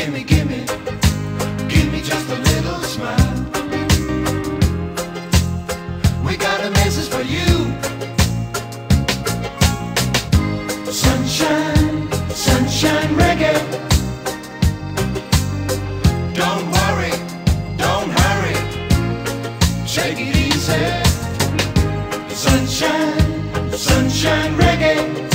gimme, gimme, gimme just a little smile. We got a message for you. Sunshine, sunshine reggae. Don't worry, don't hurry. Take it easy. Sunshine, sunshine reggae.